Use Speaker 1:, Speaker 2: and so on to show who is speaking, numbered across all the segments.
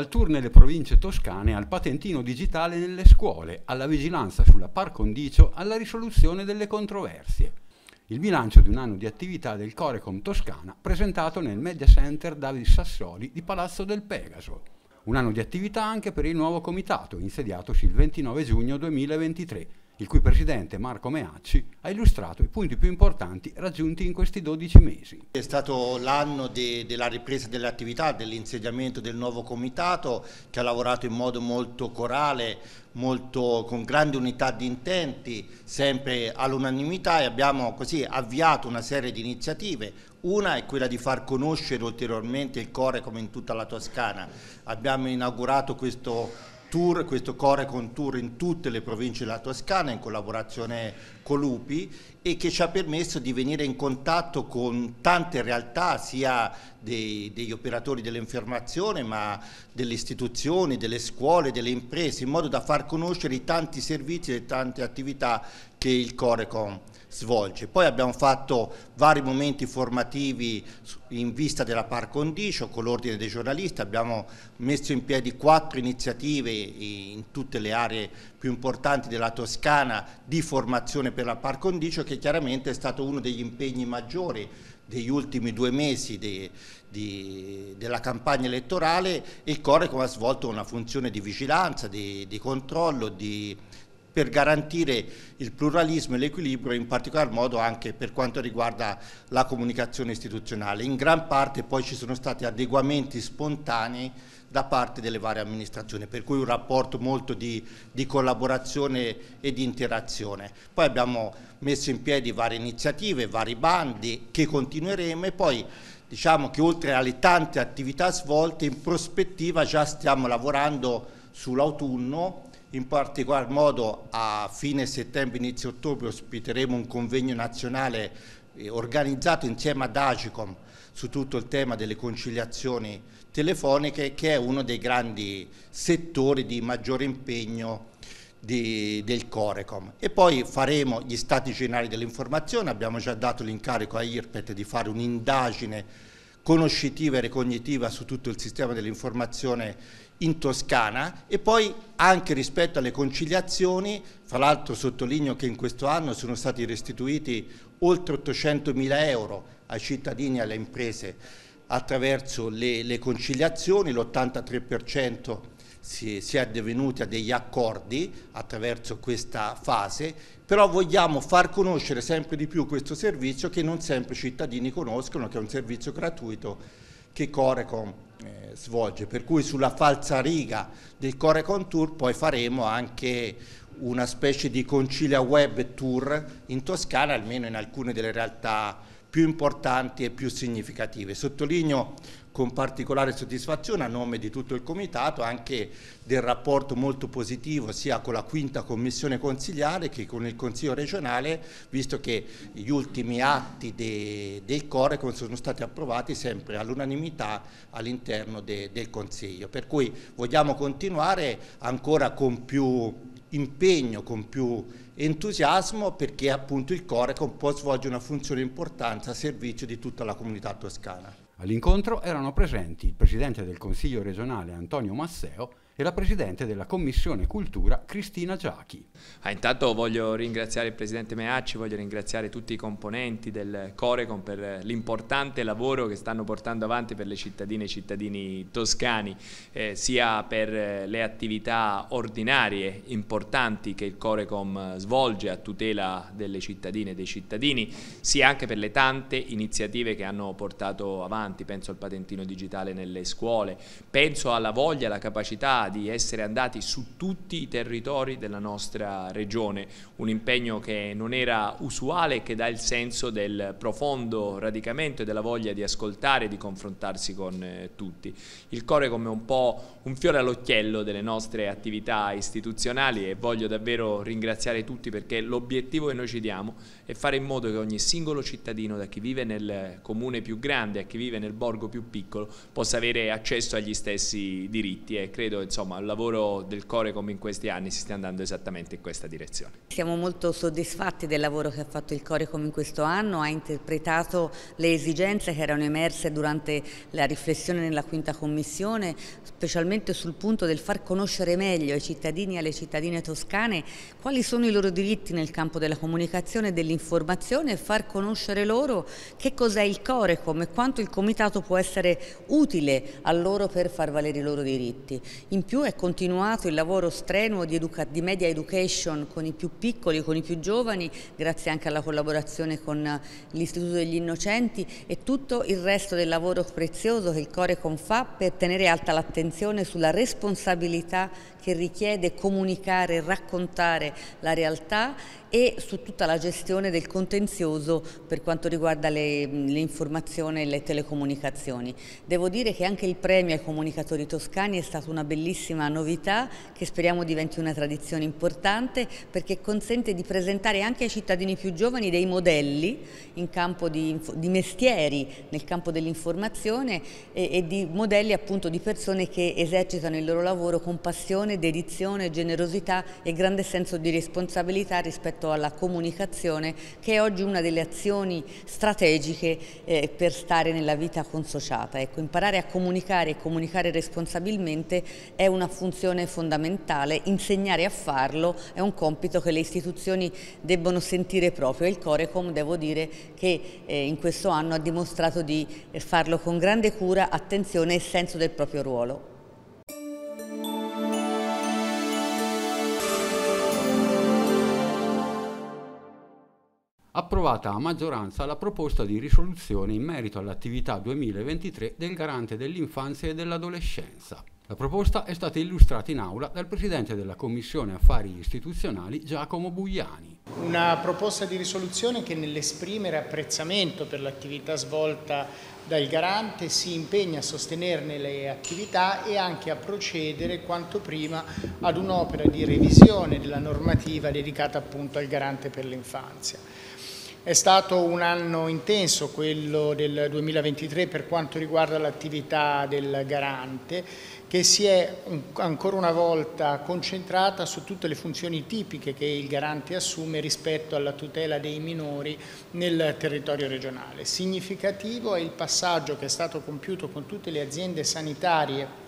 Speaker 1: Dal tour nelle province toscane al patentino digitale nelle scuole, alla vigilanza sulla par condicio, alla risoluzione delle controversie. Il bilancio di un anno di attività del Corecom Toscana presentato nel Media Center David Sassoli di Palazzo del Pegaso. Un anno di attività anche per il nuovo comitato, insediatosi il 29 giugno 2023, il cui presidente Marco Meacci ha illustrato i punti più importanti raggiunti in questi 12 mesi.
Speaker 2: È stato l'anno de, della ripresa delle attività, dell'insediamento del nuovo comitato che ha lavorato in modo molto corale, molto, con grande unità di intenti, sempre all'unanimità e abbiamo così avviato una serie di iniziative. Una è quella di far conoscere ulteriormente il Core come in tutta la Toscana. Abbiamo inaugurato questo tour, questo Core con tour in tutte le province della Toscana in collaborazione con l'UPI e che ci ha permesso di venire in contatto con tante realtà sia dei, degli operatori dell'informazione ma delle istituzioni, delle scuole, delle imprese in modo da far conoscere i tanti servizi e le tante attività che il Corecon svolge. Poi abbiamo fatto vari momenti formativi in vista della par condicio con l'ordine dei giornalisti, abbiamo messo in piedi quattro iniziative in tutte le aree più importanti della Toscana di formazione per la par condicio che chiaramente è stato uno degli impegni maggiori degli ultimi due mesi di, di, della campagna elettorale il Corecom ha svolto una funzione di vigilanza, di, di controllo, di, per garantire il pluralismo e l'equilibrio, in particolar modo anche per quanto riguarda la comunicazione istituzionale. In gran parte poi ci sono stati adeguamenti spontanei da parte delle varie amministrazioni, per cui un rapporto molto di, di collaborazione e di interazione. Poi abbiamo messo in piedi varie iniziative, vari bandi che continueremo e poi diciamo che oltre alle tante attività svolte in prospettiva già stiamo lavorando sull'autunno in particolar modo a fine settembre, inizio ottobre ospiteremo un convegno nazionale eh, organizzato insieme ad Agicom su tutto il tema delle conciliazioni telefoniche che è uno dei grandi settori di maggiore impegno di, del Corecom. E poi faremo gli stati generali dell'informazione, abbiamo già dato l'incarico a IRPET di fare un'indagine conoscitiva e recognitiva su tutto il sistema dell'informazione in Toscana e poi anche rispetto alle conciliazioni, fra l'altro sottolineo che in questo anno sono stati restituiti oltre 800 mila euro ai cittadini e alle imprese attraverso le, le conciliazioni, l'83% si, si, è addivenuti a degli accordi attraverso questa fase, però vogliamo far conoscere sempre di più questo servizio che non sempre i cittadini conoscono, che è un servizio gratuito che Corecom eh, svolge, per cui sulla falsa riga del Corecon Tour poi faremo anche una specie di concilia web tour in Toscana, almeno in alcune delle realtà più importanti e più significative. Sottolineo con particolare soddisfazione a nome di tutto il Comitato anche del rapporto molto positivo sia con la quinta commissione consigliare che con il Consiglio regionale visto che gli ultimi atti de, del Corecon sono stati approvati sempre all'unanimità all'interno de, del Consiglio per cui vogliamo continuare ancora con più impegno, con più entusiasmo perché appunto il Corecon può svolgere una funzione importante a servizio di tutta la comunità toscana.
Speaker 1: All'incontro erano presenti il Presidente del Consiglio regionale Antonio Masseo e la Presidente della Commissione Cultura Cristina Giachi.
Speaker 3: Ah, intanto voglio ringraziare il Presidente Meacci, voglio ringraziare tutti i componenti del Corecon per l'importante lavoro che stanno portando avanti per le cittadine e cittadini toscani, eh, sia per le attività ordinarie importanti che il Corecom svolge a tutela delle cittadine e dei cittadini, sia anche per le tante iniziative che hanno portato avanti, penso al patentino digitale nelle scuole, penso alla voglia, alla capacità di essere andati su tutti i territori della nostra regione, un impegno che non era usuale e che dà il senso del profondo radicamento e della voglia di ascoltare e di confrontarsi con eh, tutti. Il Core come un po' un fiore all'occhiello delle nostre attività istituzionali e voglio davvero ringraziare tutti perché l'obiettivo che noi ci diamo è fare in modo che ogni singolo cittadino, da chi vive nel comune più grande a chi vive nel borgo più piccolo, possa avere accesso agli stessi diritti e credo insomma il lavoro del Corecom in questi anni si stia andando esattamente in questa direzione.
Speaker 4: Siamo molto soddisfatti del lavoro che ha fatto il Corecom in questo anno, ha interpretato le esigenze che erano emerse durante la riflessione nella quinta commissione, specialmente sul punto del far conoscere meglio ai cittadini e alle cittadine toscane quali sono i loro diritti nel campo della comunicazione e dell'informazione e far conoscere loro che cos'è il Corecom e quanto il Comitato può essere utile a loro per far valere i loro diritti. In più è continuato il lavoro strenuo di, di media education con i più piccoli, con i più giovani, grazie anche alla collaborazione con l'Istituto degli Innocenti e tutto il resto del lavoro prezioso che il Corecom fa per tenere alta l'attenzione sulla responsabilità che richiede comunicare raccontare la realtà e su tutta la gestione del contenzioso per quanto riguarda le, le informazioni e le telecomunicazioni. Devo dire che anche il premio ai comunicatori toscani è stata una bellissima novità che speriamo diventi una tradizione importante perché consente di presentare anche ai cittadini più giovani dei modelli in campo di, di mestieri nel campo dell'informazione e, e di modelli appunto di persone che esercitano il loro lavoro con passione, dedizione, generosità e grande senso di responsabilità rispetto rispetto alla comunicazione che è oggi una delle azioni strategiche eh, per stare nella vita consociata. Ecco, imparare a comunicare e comunicare responsabilmente è una funzione fondamentale, insegnare a farlo è un compito che le istituzioni debbono sentire proprio e il Corecom devo dire che eh, in questo anno ha dimostrato di farlo con grande cura, attenzione e senso del proprio ruolo.
Speaker 1: Approvata a maggioranza la proposta di risoluzione in merito all'attività 2023 del Garante dell'Infanzia e dell'Adolescenza. La proposta è stata illustrata in aula dal Presidente della Commissione Affari Istituzionali Giacomo Bugliani.
Speaker 5: Una proposta di risoluzione che nell'esprimere apprezzamento per l'attività svolta dal Garante si impegna a sostenerne le attività e anche a procedere quanto prima ad un'opera di revisione della normativa dedicata appunto al Garante per l'infanzia. È stato un anno intenso quello del 2023 per quanto riguarda l'attività del garante che si è ancora una volta concentrata su tutte le funzioni tipiche che il garante assume rispetto alla tutela dei minori nel territorio regionale. Significativo è il passaggio che è stato compiuto con tutte le aziende sanitarie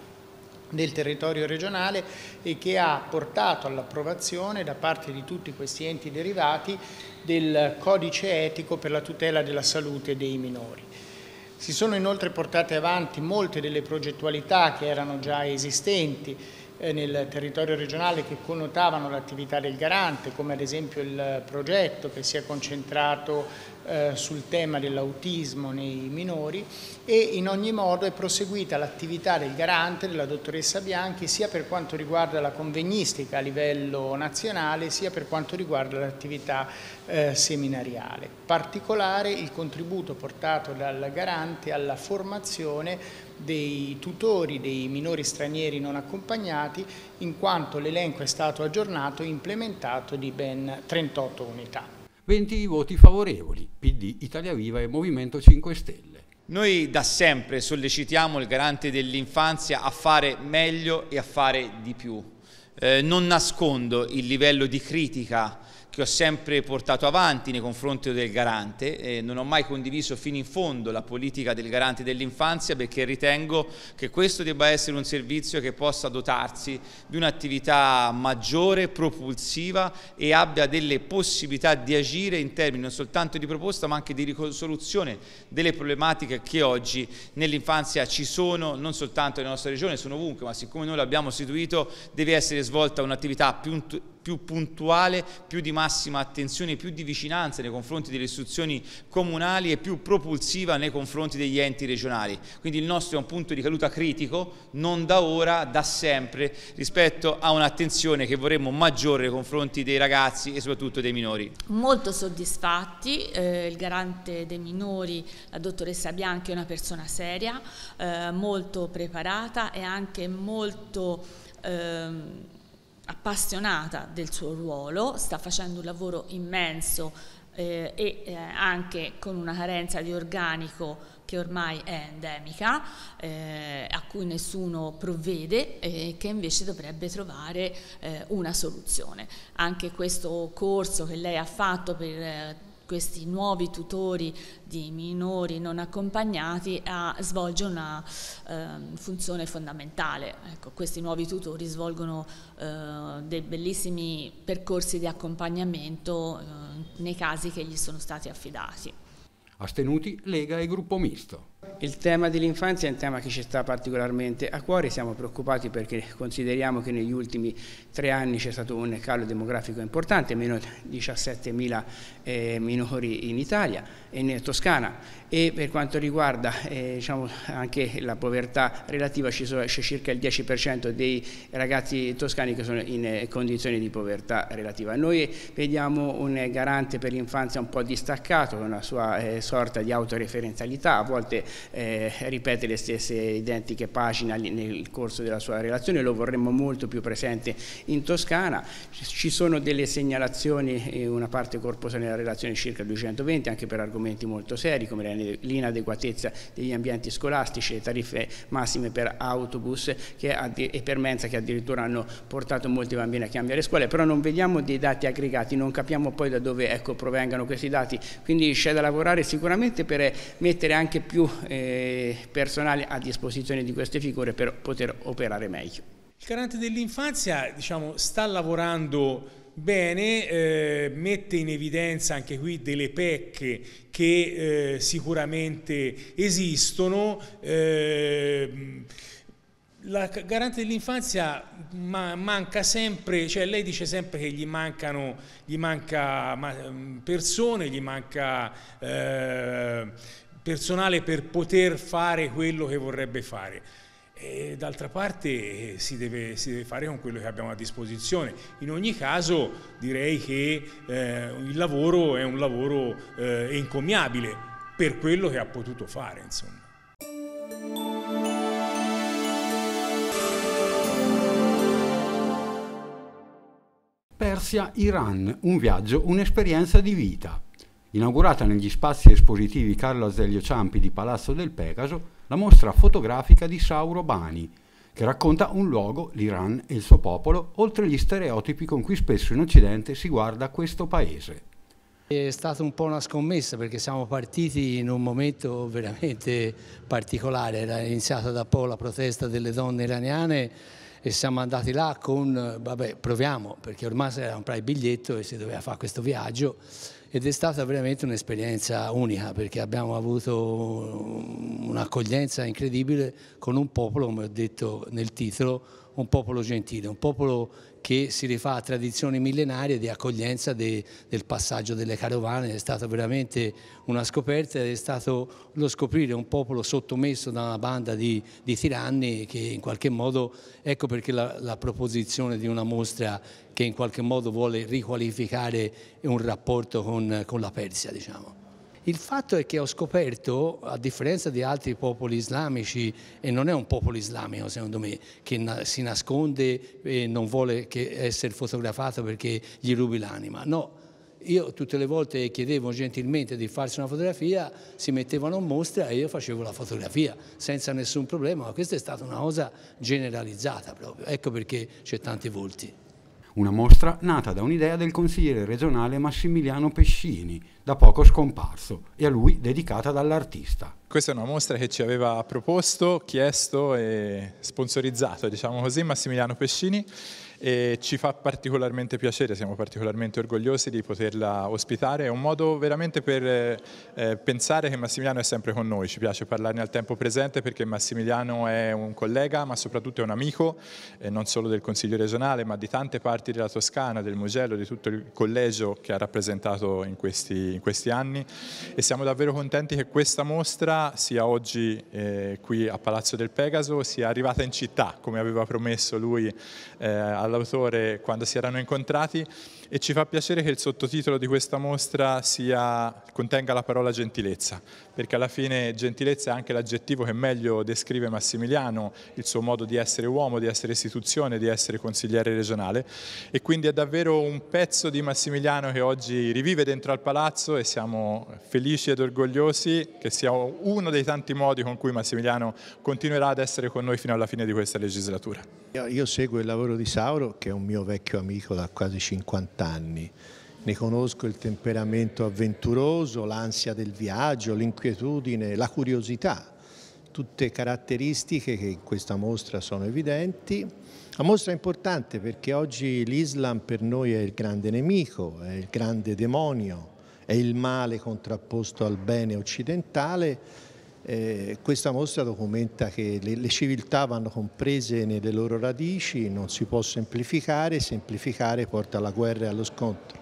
Speaker 5: del territorio regionale e che ha portato all'approvazione da parte di tutti questi enti derivati del codice etico per la tutela della salute dei minori. Si sono inoltre portate avanti molte delle progettualità che erano già esistenti eh, nel territorio regionale che connotavano l'attività del garante, come ad esempio il progetto che si è concentrato eh, sul tema dell'autismo nei minori e in ogni modo è proseguita l'attività del garante, della dottoressa Bianchi, sia per quanto riguarda la convegnistica a livello nazionale, sia per quanto riguarda l'attività eh, seminariale. Particolare il contributo portato dal garante alla formazione dei tutori dei minori stranieri non accompagnati in quanto l'elenco è stato aggiornato e implementato di ben 38 unità.
Speaker 1: 20 voti favorevoli, PD, Italia Viva e Movimento 5 Stelle.
Speaker 6: Noi da sempre sollecitiamo il garante dell'infanzia a fare meglio e a fare di più. Eh, non nascondo il livello di critica che ho sempre portato avanti nei confronti del garante e non ho mai condiviso fino in fondo la politica del garante dell'infanzia perché ritengo che questo debba essere un servizio che possa dotarsi di un'attività maggiore, propulsiva e abbia delle possibilità di agire in termini non soltanto di proposta ma anche di risoluzione delle problematiche che oggi nell'infanzia ci sono non soltanto nella nostra regione, sono ovunque, ma siccome noi l'abbiamo istituito deve essere svolta un'attività più più puntuale, più di massima attenzione, più di vicinanza nei confronti delle istituzioni comunali e più propulsiva nei confronti degli enti regionali. Quindi il nostro è un punto di caduta critico, non da ora, da sempre, rispetto a un'attenzione che vorremmo maggiore nei confronti dei ragazzi e soprattutto dei minori.
Speaker 7: Molto soddisfatti, eh, il garante dei minori, la dottoressa Bianchi è una persona seria, eh, molto preparata e anche molto... Eh, appassionata del suo ruolo, sta facendo un lavoro immenso eh, e eh, anche con una carenza di organico che ormai è endemica, eh, a cui nessuno provvede e che invece dovrebbe trovare eh, una soluzione. Anche questo corso che lei ha fatto per eh, questi nuovi tutori di minori non accompagnati a, svolge una eh, funzione fondamentale. Ecco, questi nuovi tutori svolgono eh, dei bellissimi percorsi di accompagnamento eh, nei casi che gli sono stati affidati.
Speaker 1: Astenuti Lega e Gruppo Misto.
Speaker 8: Il tema dell'infanzia è un tema che ci sta particolarmente a cuore, siamo preoccupati perché consideriamo che negli ultimi tre anni c'è stato un calo demografico importante, meno 17.000 eh, minori in Italia e in Toscana e per quanto riguarda eh, diciamo, anche la povertà relativa c'è circa il 10% dei ragazzi toscani che sono in eh, condizioni di povertà relativa. Noi vediamo un garante per l'infanzia un po' distaccato una sua eh, sorta di autoreferenzialità, a volte eh, ripete le stesse identiche pagine nel corso della sua relazione, lo vorremmo molto più presente in Toscana. Ci sono delle segnalazioni, una parte corposa nella relazione circa 220, anche per argomenti molto seri come l'inadeguatezza degli ambienti scolastici, le tariffe massime per autobus e per mensa che addirittura hanno portato molti bambini a cambiare scuole, però non vediamo dei dati aggregati, non capiamo poi da dove ecco, provengano questi dati, quindi c'è da lavorare sicuramente per mettere anche più eh, personale a disposizione di queste figure per poter operare meglio.
Speaker 9: Il garante dell'infanzia diciamo, sta lavorando bene, eh, mette in evidenza anche qui delle pecche che eh, sicuramente esistono. Eh, la garante dell'infanzia ma manca sempre, cioè lei dice sempre che gli mancano, gli manca persone, gli manca eh, personale per poter fare quello che vorrebbe fare. D'altra parte eh, si deve, si deve, fare con quello che abbiamo a disposizione. In ogni caso direi che eh, il lavoro è un lavoro eh, encomiabile per quello che ha potuto fare. Insomma.
Speaker 1: Persia-Iran, un viaggio, un'esperienza di vita. Inaugurata negli spazi espositivi Carlo Azeglio Ciampi di Palazzo del Pegaso, la mostra fotografica di Sauro Bani, che racconta un luogo, l'Iran e il suo popolo, oltre gli stereotipi con cui spesso in Occidente si guarda questo paese.
Speaker 10: È stata un po' una scommessa perché siamo partiti in un momento veramente particolare, era iniziata da poco la protesta delle donne iraniane e siamo andati là con, vabbè proviamo perché ormai era comprato il biglietto e si doveva fare questo viaggio ed è stata veramente un'esperienza unica perché abbiamo avuto un'accoglienza incredibile con un popolo, come ho detto nel titolo, un popolo gentile, un popolo che si rifà a tradizioni millenarie di accoglienza de, del passaggio delle carovane, è stata veramente una scoperta ed è stato lo scoprire un popolo sottomesso da una banda di, di tiranni che in qualche modo, ecco perché la, la proposizione di una mostra che in qualche modo vuole riqualificare un rapporto con, con la Persia. Diciamo. Il fatto è che ho scoperto, a differenza di altri popoli islamici, e non è un popolo islamico secondo me, che si nasconde e non vuole essere fotografato perché gli rubi l'anima, no. Io tutte le volte chiedevo gentilmente di farsi una fotografia, si mettevano in mostra e io facevo la fotografia senza nessun problema, ma questa è stata una cosa generalizzata proprio, ecco perché c'è tanti volti.
Speaker 1: Una mostra nata da un'idea del consigliere regionale Massimiliano Pescini, da poco scomparso, e a lui dedicata dall'artista.
Speaker 11: Questa è una mostra che ci aveva proposto, chiesto e sponsorizzato, diciamo così, Massimiliano Pescini e ci fa particolarmente piacere, siamo particolarmente orgogliosi di poterla ospitare, è un modo veramente per eh, pensare che Massimiliano è sempre con noi, ci piace parlarne al tempo presente perché Massimiliano è un collega ma soprattutto è un amico, eh, non solo del Consiglio regionale ma di tante parti della Toscana, del Mugello, di tutto il collegio che ha rappresentato in questi, in questi anni. E siamo davvero contenti che questa mostra sia oggi eh, qui a Palazzo del Pegaso, sia arrivata in città come aveva promesso lui eh, all'autore quando si erano incontrati e ci fa piacere che il sottotitolo di questa mostra sia, contenga la parola gentilezza, perché alla fine gentilezza è anche l'aggettivo che meglio descrive Massimiliano, il suo modo di essere uomo, di essere istituzione, di essere consigliere regionale e quindi è davvero un pezzo di Massimiliano che oggi rivive dentro al palazzo e siamo felici ed orgogliosi che sia uno dei tanti modi con cui Massimiliano continuerà ad essere con noi fino alla fine di questa legislatura.
Speaker 12: Io seguo il lavoro di Sauro che è un mio vecchio amico da quasi 50 anni. Ne conosco il temperamento avventuroso, l'ansia del viaggio, l'inquietudine, la curiosità tutte caratteristiche che in questa mostra sono evidenti. La mostra è importante perché oggi l'Islam per noi è il grande nemico, è il grande demonio, è il male contrapposto al bene occidentale. Eh, questa mostra documenta che le, le civiltà vanno comprese nelle loro radici, non si può semplificare, semplificare porta alla guerra e allo scontro.